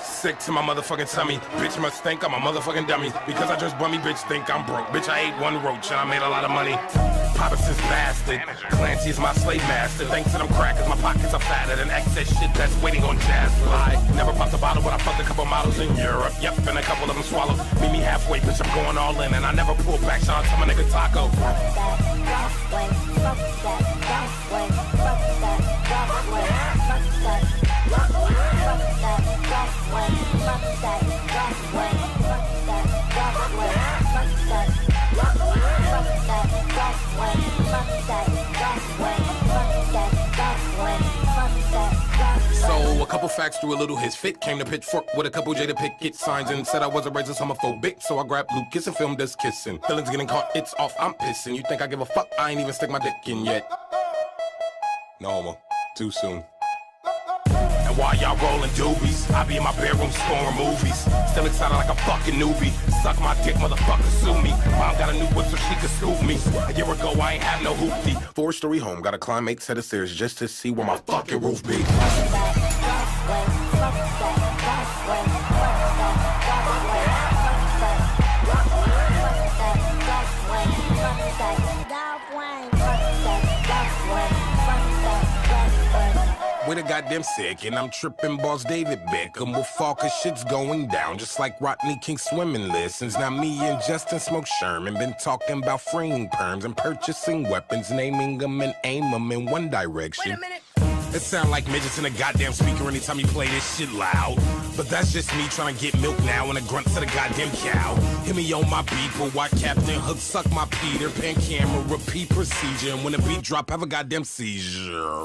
Sick to my motherfucking tummy. Bitch must think I'm a motherfucking dummy. Because I just bummy, bitch think I'm broke. Bitch, I ate one roach and I made a lot of money. Since bastard. Clancy is my slave master. Thanks to them crackers, my pockets are fatter than excess shit that's waiting on jazz fly. Never popped a bottle, but I fucked a couple models in Europe. Yep, and a couple of them swallowed. Meet me halfway, bitch, I'm going all in. And I never pull back, shout out to my nigga Taco. Fuck that, fuck that, So a couple facts threw a little his fit. Came to pitchfork with a couple Jada Pinkett signs and said I was a racist homophobic. So I grabbed Lucas and filmed us kissing. Feelings getting caught, it's off, I'm pissing. You think I give a fuck? I ain't even stick my dick in yet. No homo. Too soon. And while y'all rolling doobies, I be in my bedroom scoring movies. Still excited like a fucking newbie. Suck my dick, motherfucker, sue me. Mom got a new whip so she could scoop me. A year ago, I ain't have no hoopty. Four story home, got to climb eight set of stairs just to see where my fucking roof be. With a goddamn sick, and I'm tripping boss David Beckham will fall cause shit's going down. Just like Rodney King swimming lessons. Now me and Justin Smoke Sherman been talking about freeing perms and purchasing weapons, naming them and aim them in one direction. It sound like midgets in a goddamn speaker anytime you play this shit loud. But that's just me trying to get milk now and a grunt to the goddamn cow. Hit me on my beat, but why Captain Hook suck my Peter Pan camera, repeat procedure. And when the beat drop, have a goddamn seizure.